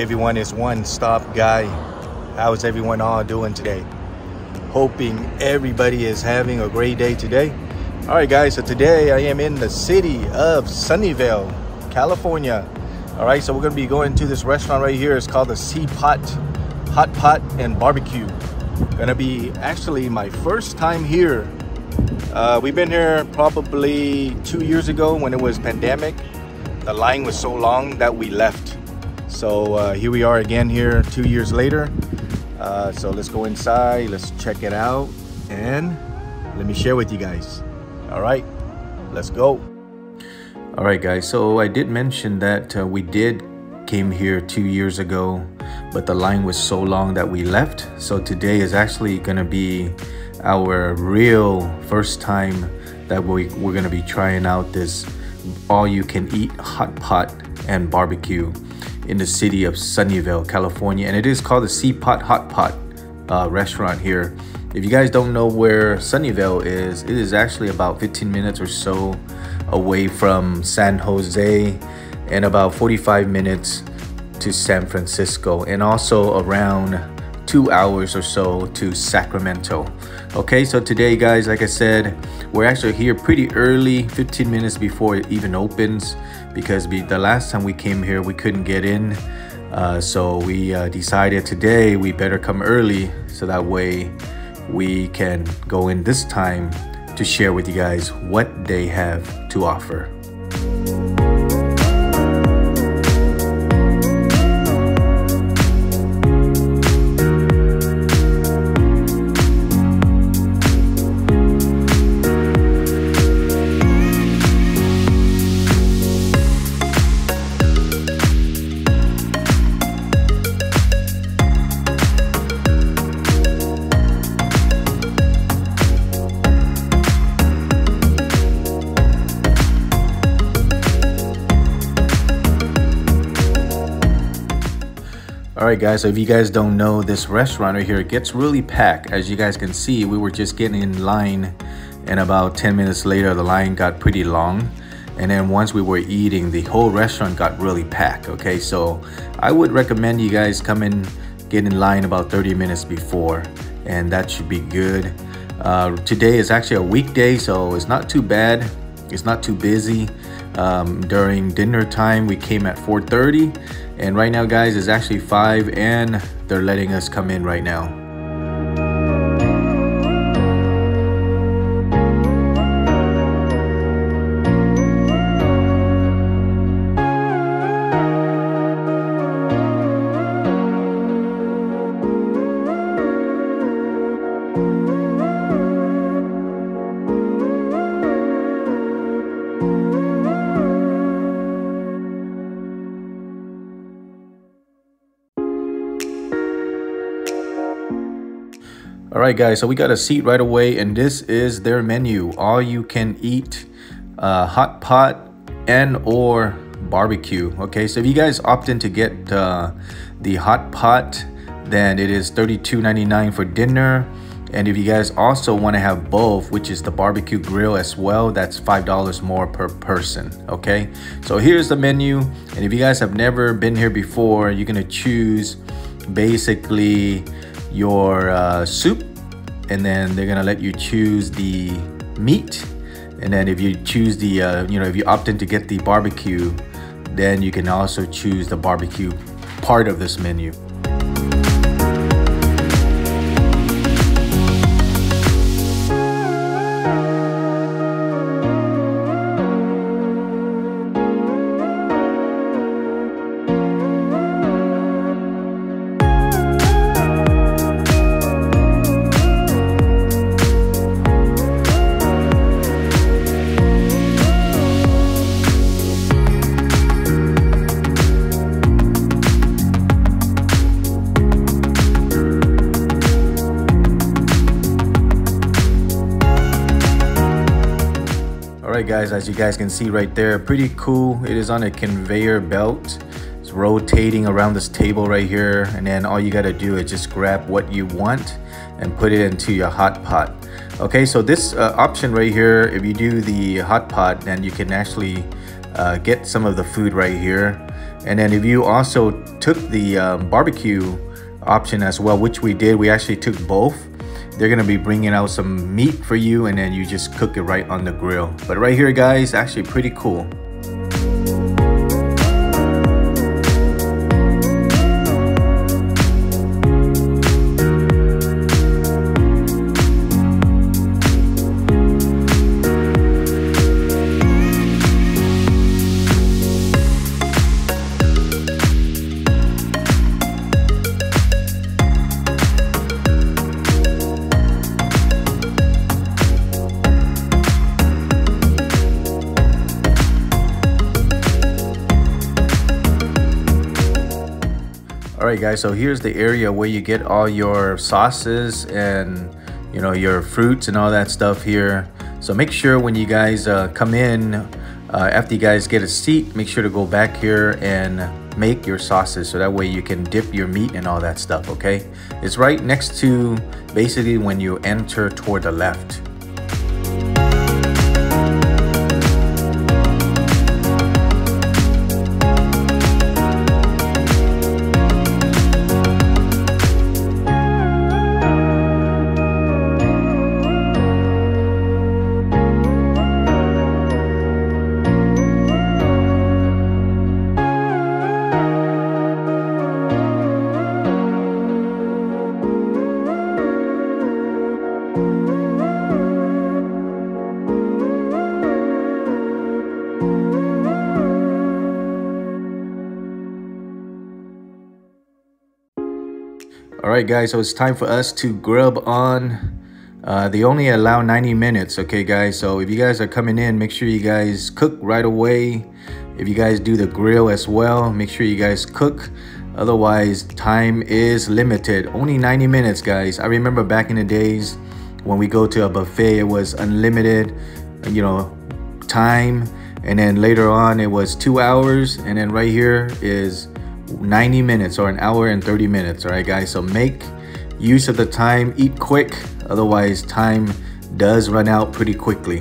Everyone, it's One Stop Guy. How's everyone all doing today? Hoping everybody is having a great day today. All right, guys, so today I am in the city of Sunnyvale, California. All right, so we're gonna be going to this restaurant right here. It's called the Sea Pot Hot Pot and Barbecue. Gonna be actually my first time here. Uh, we've been here probably two years ago when it was pandemic. The line was so long that we left. So uh, here we are again here two years later. Uh, so let's go inside, let's check it out, and let me share with you guys. All right, let's go. All right, guys. So I did mention that uh, we did came here two years ago, but the line was so long that we left. So today is actually gonna be our real first time that we, we're gonna be trying out this all-you-can-eat hot pot and barbecue in the city of Sunnyvale, California. And it is called the Sea Pot Hot Pot uh, restaurant here. If you guys don't know where Sunnyvale is, it is actually about 15 minutes or so away from San Jose and about 45 minutes to San Francisco and also around two hours or so to Sacramento. Okay, so today guys, like I said, we're actually here pretty early, 15 minutes before it even opens because we, the last time we came here, we couldn't get in. Uh, so we uh, decided today we better come early so that way we can go in this time to share with you guys what they have to offer. All right, guys, so if you guys don't know, this restaurant right here, it gets really packed. As you guys can see, we were just getting in line and about 10 minutes later, the line got pretty long. And then once we were eating, the whole restaurant got really packed, okay? So I would recommend you guys come in, get in line about 30 minutes before, and that should be good. Uh, today is actually a weekday, so it's not too bad. It's not too busy. Um, during dinner time, we came at 4.30 and right now, guys, it's actually 5 and they're letting us come in right now. Right, guys, so we got a seat right away, and this is their menu. All you can eat uh, hot pot and or barbecue. Okay, so if you guys opt in to get uh, the hot pot, then it is $32.99 for dinner. And if you guys also want to have both, which is the barbecue grill as well, that's $5 more per person. Okay, so here's the menu. And if you guys have never been here before, you're going to choose basically your uh, soup and then they're gonna let you choose the meat. And then if you choose the uh, you know if you opt in to get the barbecue then you can also choose the barbecue part of this menu guys, as you guys can see right there, pretty cool. It is on a conveyor belt. It's rotating around this table right here. And then all you gotta do is just grab what you want and put it into your hot pot. Okay, so this uh, option right here, if you do the hot pot, then you can actually uh, get some of the food right here. And then if you also took the um, barbecue option as well, which we did, we actually took both. They're gonna be bringing out some meat for you and then you just cook it right on the grill. But right here guys, actually pretty cool. Right guys so here's the area where you get all your sauces and you know your fruits and all that stuff here. So make sure when you guys uh, come in uh, after you guys get a seat make sure to go back here and make your sauces so that way you can dip your meat and all that stuff okay? It's right next to basically when you enter toward the left right guys so it's time for us to grub on uh, they only allow 90 minutes okay guys? So if you guys are coming in make sure you guys cook right away. If you guys do the grill as well make sure you guys cook. Otherwise time is limited. Only 90 minutes guys. I remember back in the days when we go to a buffet it was unlimited you know time. And then later on it was two hours. And then right here is 90 minutes or an hour and 30 minutes all right guys? So make use of the time eat quick otherwise time does run out pretty quickly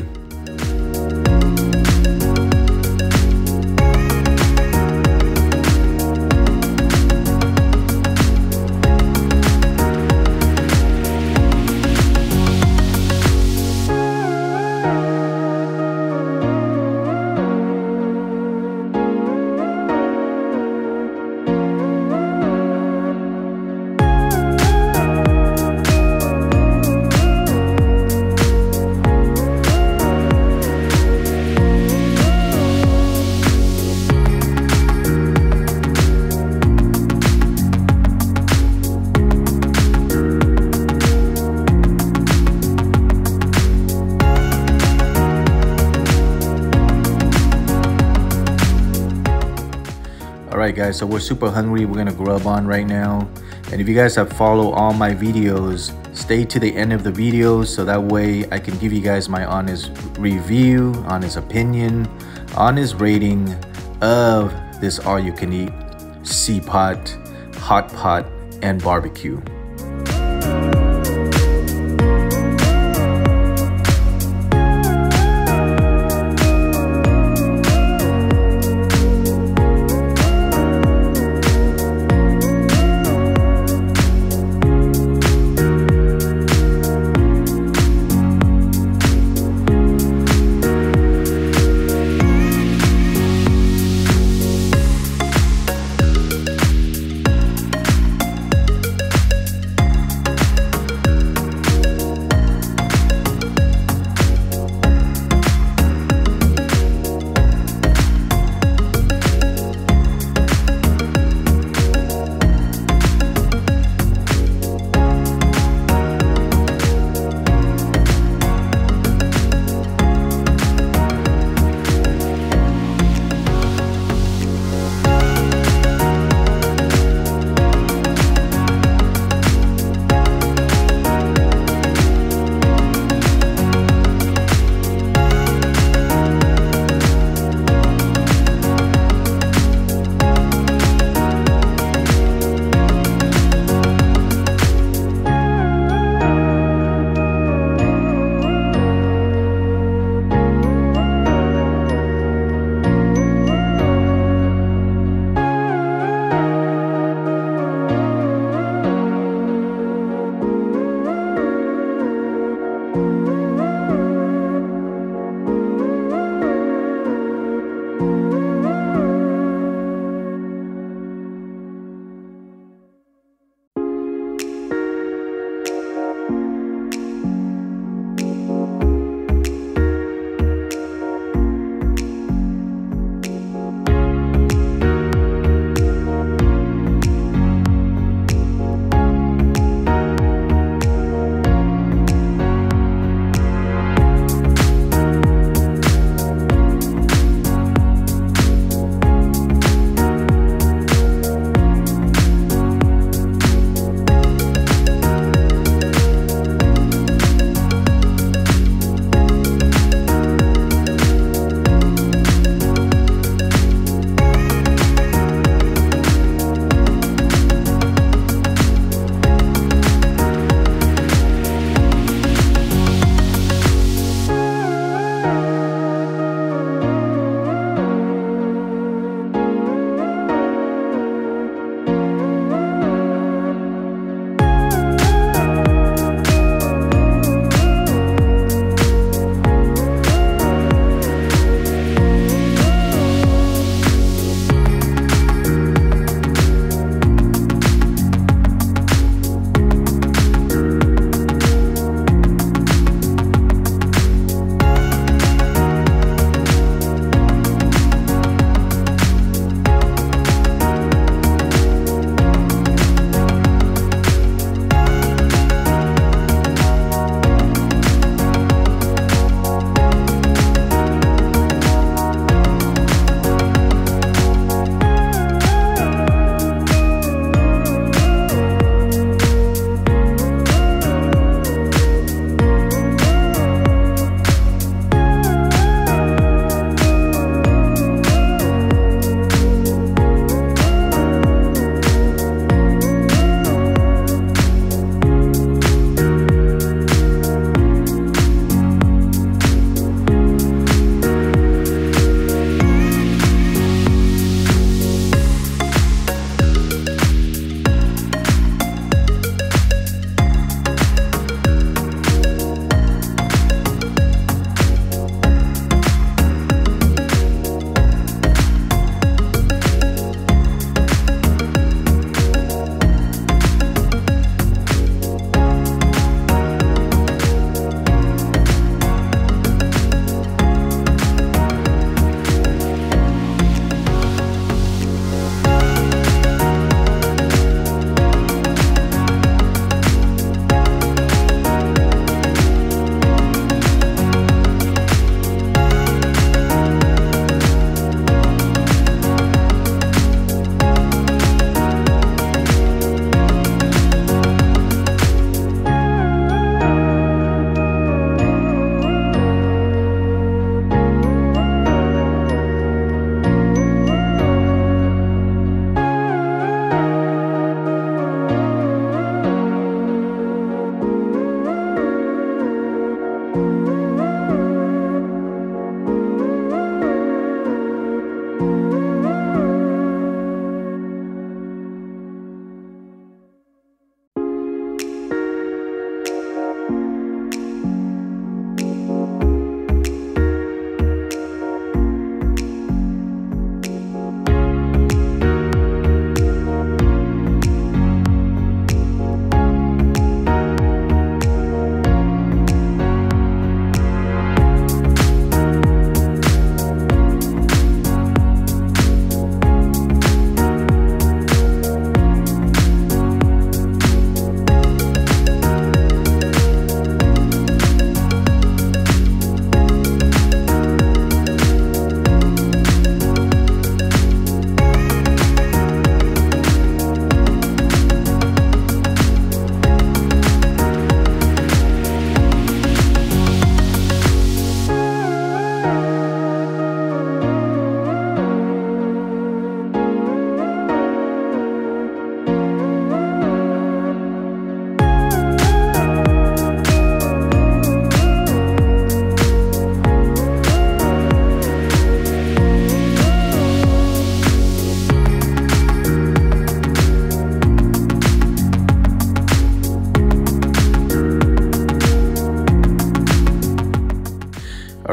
guys so we're super hungry we're gonna grub on right now. And if you guys have followed all my videos stay to the end of the video so that way I can give you guys my honest review honest opinion honest rating of this all you can eat sea pot hot pot and barbecue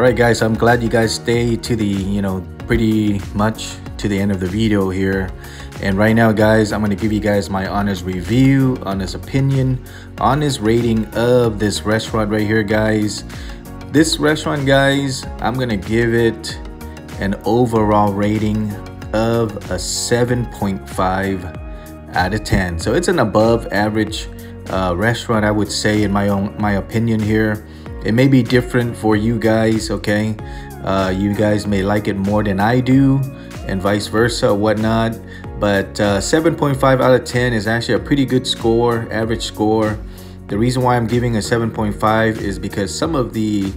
right, guys, I'm glad you guys stay to the, you know, pretty much to the end of the video here. And right now, guys, I'm going to give you guys my honest review, honest opinion, honest rating of this restaurant right here, guys. This restaurant, guys, I'm to give it an overall rating of a 7.5 out of 10. So it's an above average uh, restaurant, I would say, in my own my opinion here. It may be different for you guys, okay? Uh, you guys may like it more than I do, and vice versa, whatnot. But uh, 7.5 out of 10 is actually a pretty good score, average score. The reason why I'm giving a 7.5 is because some of the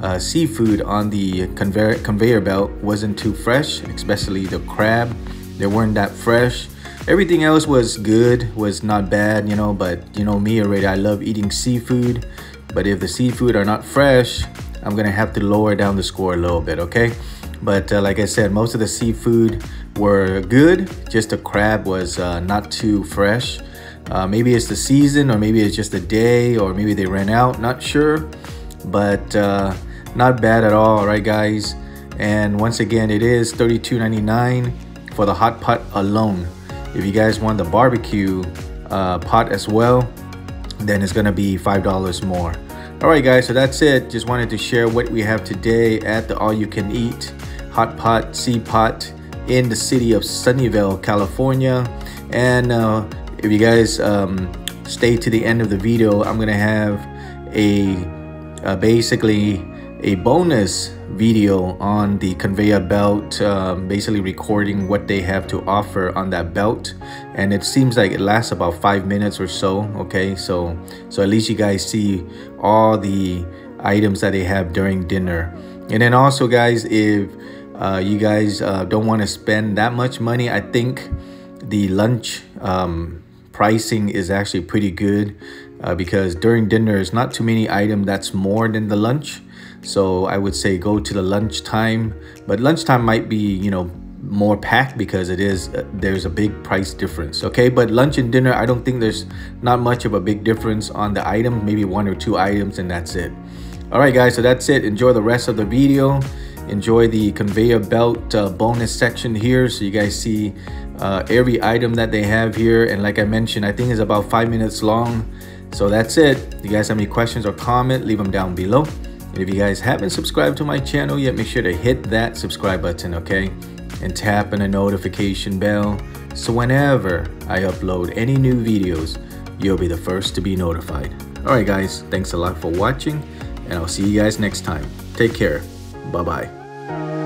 uh, seafood on the conveyor, conveyor belt wasn't too fresh, especially the crab. They weren't that fresh. Everything else was good, was not bad, you know, but you know me already, I love eating seafood. But if the seafood are not fresh, I'm gonna have to lower down the score a little bit, okay? But uh, like I said, most of the seafood were good. Just the crab was uh, not too fresh. Uh, maybe it's the season or maybe it's just the day or maybe they ran out, not sure. But uh, not bad at all, right guys? And once again, it is $32.99 for the hot pot alone. If you guys want the barbecue uh, pot as well, then it's gonna be $5 more. All right, guys, so that's it. Just wanted to share what we have today at the All You Can Eat Hot Pot Sea Pot in the city of Sunnyvale, California. And uh, if you guys um, stay to the end of the video, I'm gonna have a uh, basically a bonus video on the conveyor belt um, basically recording what they have to offer on that belt. And it seems like it lasts about five minutes or so okay? So so at least you guys see all the items that they have during dinner. And then also guys if uh, you guys uh, don't want to spend that much money I think the lunch um, pricing is actually pretty good uh, because during dinner is not too many items that's more than the lunch so I would say go to the lunchtime, but lunchtime might be, you know, more packed because it is uh, there's a big price difference okay? But lunch and dinner i don't think there's not much of a big difference on the item maybe one or two items and that's it. All right guys so that's it. Enjoy the rest of the video. Enjoy the conveyor belt uh, bonus section here so you guys see uh, every item that they have here. And like i mentioned i think it's about five minutes long. So that's it. If you guys have any questions or comment leave them down below and if you guys haven't subscribed to my channel yet, make sure to hit that subscribe button, okay? And tap on the notification bell so whenever I upload any new videos, you'll be the first to be notified. Alright guys, thanks a lot for watching and I'll see you guys next time. Take care. Bye-bye.